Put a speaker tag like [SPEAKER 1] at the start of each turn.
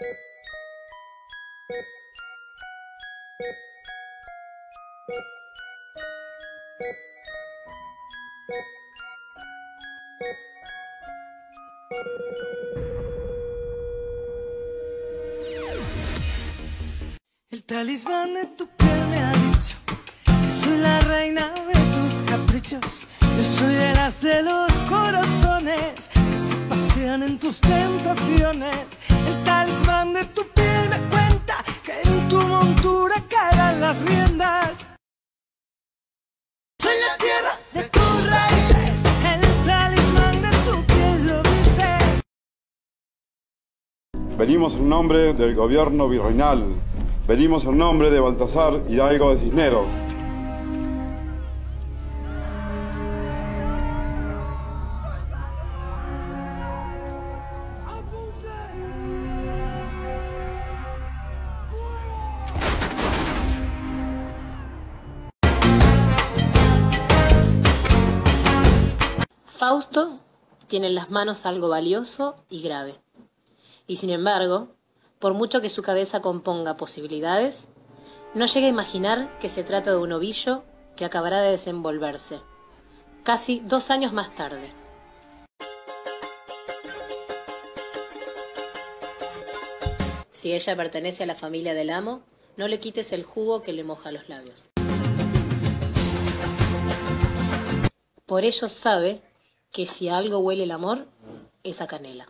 [SPEAKER 1] El talismán de tu piel me ha dicho que soy la reina de tus caprichos. Yo soy el as de los corazones que se pasean en tus tentaciones. Tu piel me cuenta que en tu montura caerán las riendas. Soy la tierra de tus raíces, el talismán de tu piel lo dice.
[SPEAKER 2] Venimos en nombre del gobierno virreinal. Venimos en nombre de Baltasar Hidalgo de Cisneros.
[SPEAKER 3] Fausto tiene en las manos algo valioso y grave. Y sin embargo, por mucho que su cabeza componga posibilidades, no llega a imaginar que se trata de un ovillo que acabará de desenvolverse, casi dos años más tarde. Si ella pertenece a la familia del amo, no le quites el jugo que le moja los labios. Por ello sabe que si algo huele el amor, es a canela.